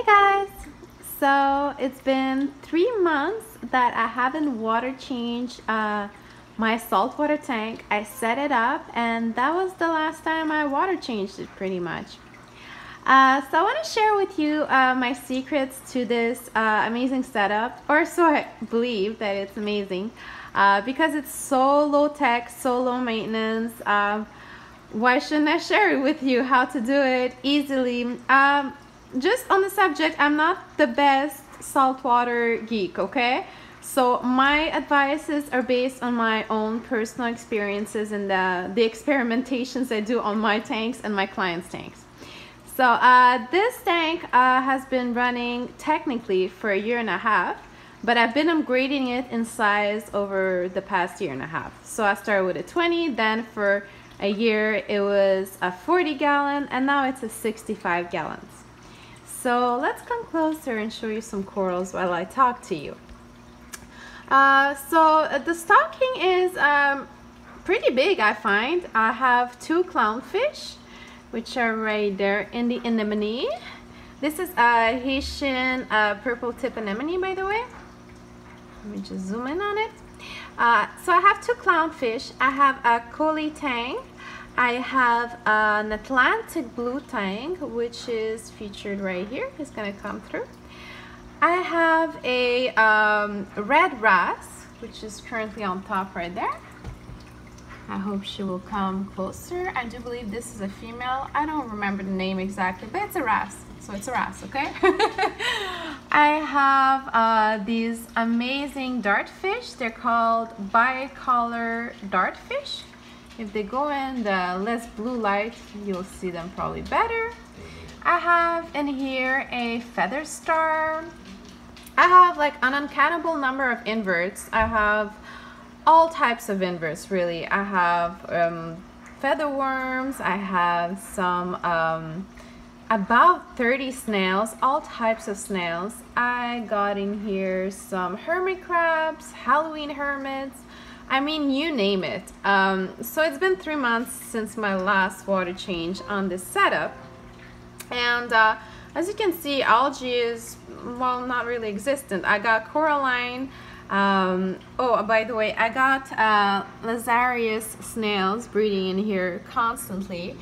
Hey guys! So it's been three months that I haven't water changed uh, my saltwater tank. I set it up and that was the last time I water changed it pretty much. Uh, so I want to share with you uh, my secrets to this uh, amazing setup, or so I believe that it's amazing, uh, because it's so low tech, so low maintenance. Um, why shouldn't I share it with you how to do it easily? Um, just on the subject, I'm not the best saltwater geek, okay? So my advices are based on my own personal experiences and the, the experimentations I do on my tanks and my clients' tanks. So uh, this tank uh, has been running technically for a year and a half, but I've been upgrading it in size over the past year and a half. So I started with a 20, then for a year it was a 40 gallon, and now it's a 65 gallons. So let's come closer and show you some corals while I talk to you. Uh, so uh, the stocking is um, pretty big I find. I have two clownfish which are right there in the anemone. This is a Haitian uh, purple tip anemone by the way. Let me just zoom in on it. Uh, so I have two clownfish. I have a kole tang I have an Atlantic blue tang, which is featured right here. It's gonna come through. I have a um, red wrasse, which is currently on top right there. I hope she will come closer. I do believe this is a female. I don't remember the name exactly, but it's a wrasse. So it's a wrasse, okay? I have uh, these amazing dartfish. They're called bicolor dartfish. If they go in the less blue light, you'll see them probably better. I have in here a feather star. I have like an uncountable number of inverts. I have all types of inverts really. I have um, feather worms. I have some um, about 30 snails, all types of snails. I got in here some hermit crabs, Halloween hermits, I mean, you name it. Um, so it's been three months since my last water change on this setup. And uh, as you can see, algae is, well, not really existent. I got coralline. Um, oh, by the way, I got uh, Nassarius snails breeding in here constantly.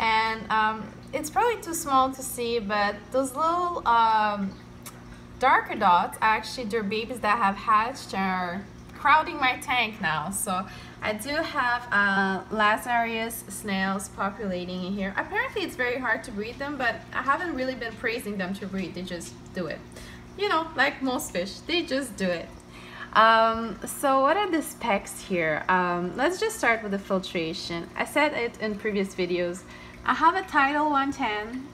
And um, it's probably too small to see, but those little um, darker dots, actually, they're babies that have hatched are crowding my tank now. So I do have uh, Nassarius snails populating in here. Apparently it's very hard to breed them, but I haven't really been praising them to breed. They just do it. You know, like most fish, they just do it. Um, so what are the specs here? Um, let's just start with the filtration. I said it in previous videos. I have a Tidal 110.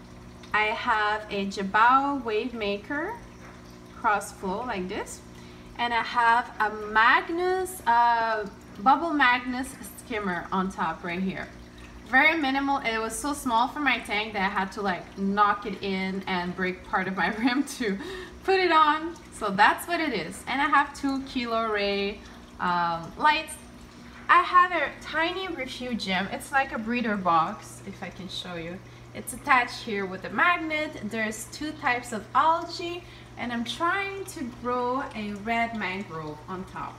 I have a Jebao Wave Maker cross flow like this and I have a Magus, uh, Bubble Magus skimmer on top right here. Very minimal, it was so small for my tank that I had to like knock it in and break part of my rim to put it on. So that's what it is. And I have two kilo ray um, lights. I have a tiny refugium. It's like a breeder box, if I can show you. It's attached here with a magnet. There's two types of algae and I'm trying to grow a red mangrove on top.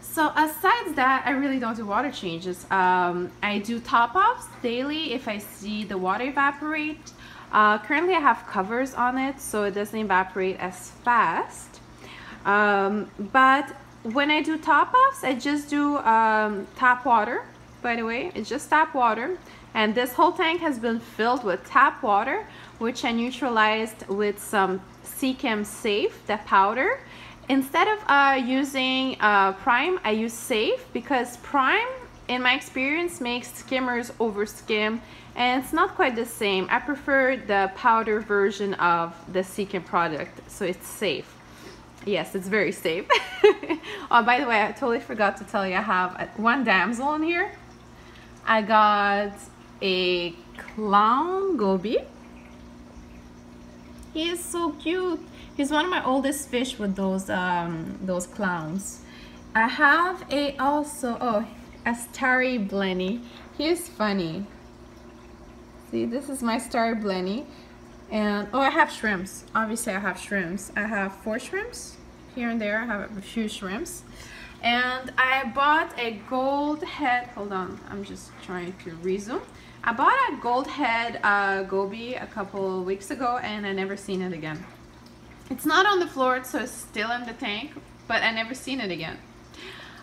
So aside that, I really don't do water changes. Um, I do top-offs daily if I see the water evaporate. Uh, currently I have covers on it so it doesn't evaporate as fast. Um, but when I do top-offs, I just do um, tap water, by the way. It's just tap water. And this whole tank has been filled with tap water, which I neutralized with some Seachem Safe, the powder. Instead of uh, using uh, Prime, I use Safe because Prime, in my experience, makes skimmers over skim and it's not quite the same. I prefer the powder version of the Seachem product, so it's safe. Yes, it's very safe. oh, by the way, I totally forgot to tell you I have one damsel in here. I got a clown goby. He is so cute. He's one of my oldest fish with those um, those clowns. I have a also oh a starry blenny. He is funny. See, this is my starry blenny. And, oh, I have shrimps. Obviously, I have shrimps. I have four shrimps. Here and there, I have a few shrimps. And I bought a gold head. Hold on, I'm just trying to resume. I bought a gold head uh, goby a couple weeks ago and I never seen it again. It's not on the floor, so it's still in the tank, but I never seen it again.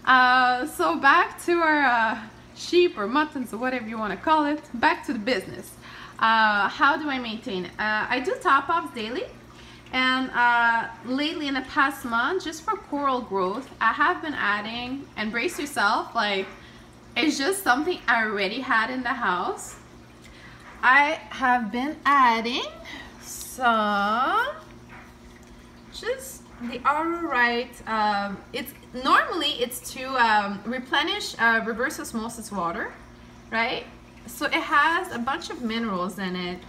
Uh, so back to our uh, sheep or muttons or whatever you want to call it, back to the business. Uh, how do I maintain? Uh, I do top ups daily and uh, lately in the past month, just for coral growth, I have been adding, and brace yourself, like it's just something I already had in the house. I have been adding some, just the Arborite, um, it's normally it's to um, replenish uh, reverse osmosis water, right? So it has a bunch of minerals in it.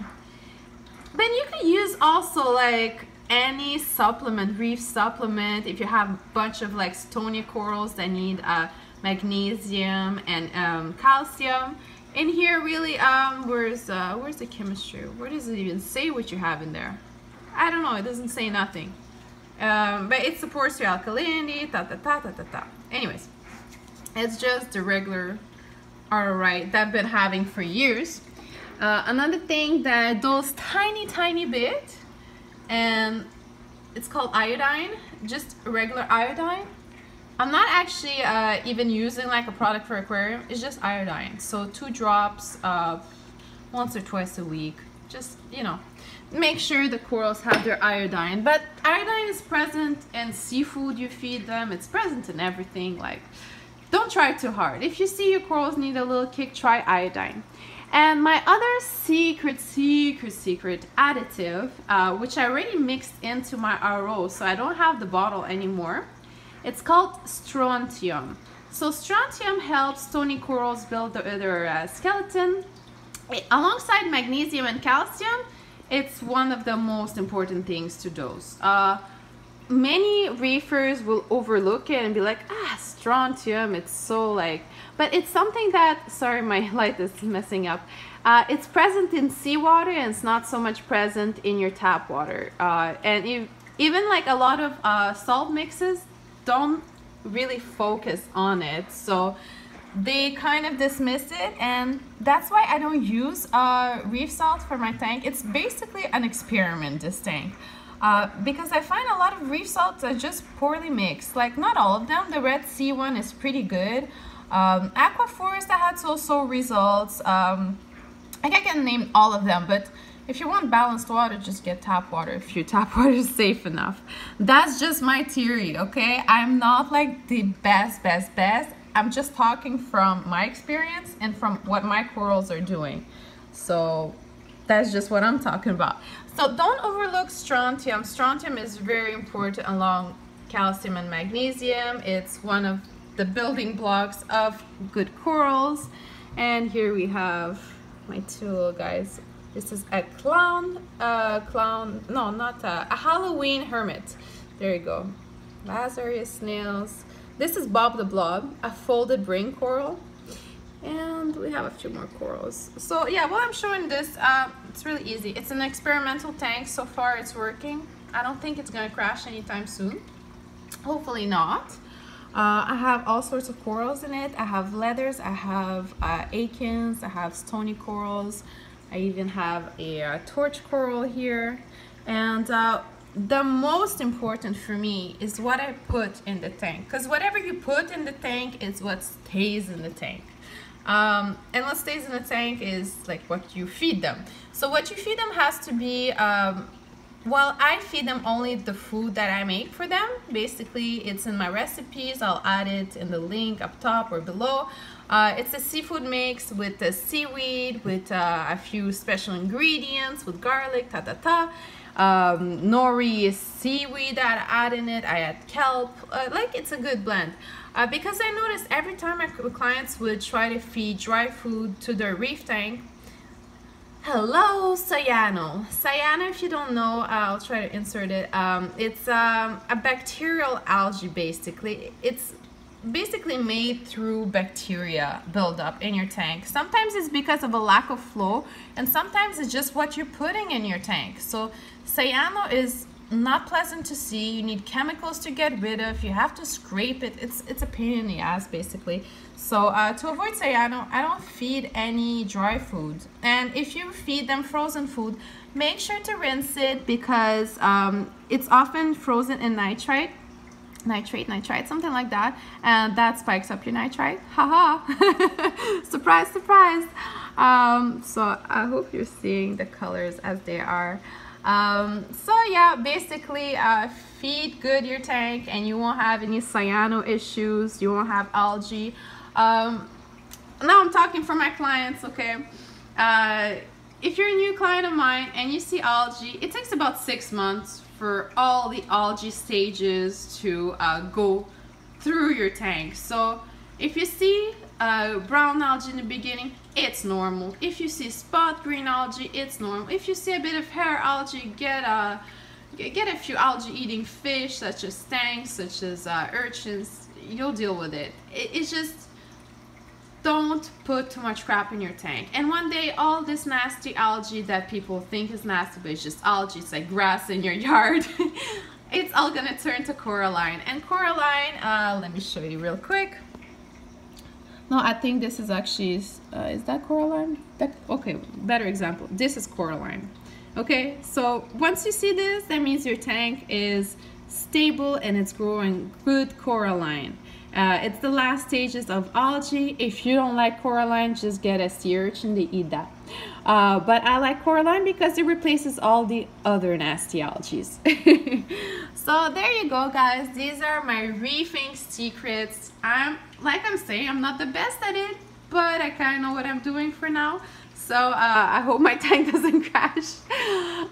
Then you can use also like any supplement, reef supplement, if you have a bunch of like stony corals that need uh, magnesium and um, calcium. In here really, um, where's, uh, where's the chemistry? Where does it even say what you have in there? I don't know, it doesn't say nothing. Um, but it supports your alkalinity, ta ta ta ta ta ta. Anyways, it's just the regular Alright, that I've been having for years. Uh, another thing that does tiny, tiny bit, and it's called iodine, just regular iodine. I'm not actually uh, even using like a product for aquarium, it's just iodine. So two drops uh, once or twice a week, just, you know, make sure the corals have their iodine. But iodine is present in seafood you feed them, it's present in everything, like don't try too hard. If you see your corals need a little kick, try iodine. And my other secret, secret, secret additive, uh, which I already mixed into my RO, so I don't have the bottle anymore. It's called strontium. So strontium helps stony corals build their uh, skeleton. It, alongside magnesium and calcium, it's one of the most important things to dose. Uh, many reefers will overlook it and be like, ah, strontium, it's so like, but it's something that, sorry, my light is messing up. Uh, it's present in seawater and it's not so much present in your tap water. Uh, and if, even like a lot of uh, salt mixes don't really focus on it. So they kind of dismiss it and that's why I don't use uh, reef salt for my tank. It's basically an experiment, this tank. Uh, because I find a lot of reef salts are just poorly mixed. Like not all of them. The Red Sea one is pretty good. Um, Aquaforest I had so-so results. Um, I can name all of them, but if you want balanced water, just get tap water if your tap water is safe enough. That's just my theory, okay? I'm not like the best, best, best. I'm just talking from my experience and from what my corals are doing. So that's just what I'm talking about. So don't overlook strontium. Strontium is very important along calcium and magnesium. It's one of the building blocks of good corals. And here we have my little guys. This is a clown, a clown, no, not a, a Halloween hermit. There you go. Lazarus snails. This is Bob the Blob, a folded brain coral. And we have a few more corals. So yeah while I'm showing this uh, it's really easy. It's an experimental tank. So far it's working. I don't think it's gonna crash anytime soon. Hopefully not. Uh, I have all sorts of corals in it. I have leathers. I have uh, I have stony corals I even have a, uh, torch coral here. And uh, the most important for me is what I put in the tank. Because whatever you put in the tank is what stays in the tank. Um, and what stays in the tank is like what you feed them. So what you feed them has to be, um, well, I feed them only the food that I make for them. Basically, it's in my recipes. I'll add it in the link up top or below. Uh, it's a seafood mix with the seaweed, with uh, a few special ingredients, with garlic, ta ta ta. Um, nori seaweed that I add in it. I add kelp. Uh, like it's a good blend. Uh, because I noticed every time my clients would try to feed dry food to their reef tank, Hello, cyano. Cyano, if you don't know, I'll try to insert it. Um, it's um, a bacterial algae, basically. It's basically made through bacteria buildup in your tank. Sometimes it's because of a lack of flow and sometimes it's just what you're putting in your tank. So cyano is not pleasant to see. You need chemicals to get rid of. You have to scrape it. It's, it's a pain in the ass basically. So uh, to avoid cyano, I don't feed any dry food. And if you feed them frozen food, make sure to rinse it because um, it's often frozen in nitrite nitrate, nitrite, something like that, and that spikes up your nitrite. Haha! surprise, surprise! Um, so I hope you're seeing the colors as they are. Um, so yeah, basically uh, feed good your tank and you won't have any cyano issues, you won't have algae. Um, now I'm talking for my clients, okay? Uh, if you're a new client of mine and you see algae, it takes about six months for all the algae stages to uh, go through your tank. So if you see uh, brown algae in the beginning, it's normal. If you see spot green algae, it's normal. If you see a bit of hair algae, get a get a few algae eating fish such as tangs, such as uh, urchins. You'll deal with it. it. It's just don't put too much crap in your tank. And one day, all this nasty algae that people think is nasty, but it's just algae, it's like grass in your yard, it's all gonna turn to coralline. And coralline, uh, let me show you real quick. No, I think this is actually, uh, is that coralline? That, okay, better example. This is coralline. Okay, so once you see this, that means your tank is stable and it's growing good coralline. Uh, it's the last stages of algae. If you don't like coralline, just get a sea urchin, they eat that. Uh, but I like coralline because it replaces all the other nasty algae. so there you go guys, these are my reefing secrets. I'm, like I'm saying, I'm not the best at it, but I kind of know what I'm doing for now. So uh, I hope my tank doesn't crash.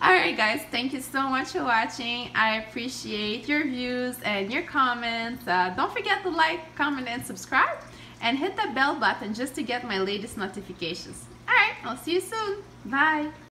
Alright guys, thank you so much for watching. I appreciate your views and your comments. Uh, don't forget to like, comment, and subscribe. And hit the bell button just to get my latest notifications. Alright, I'll see you soon. Bye.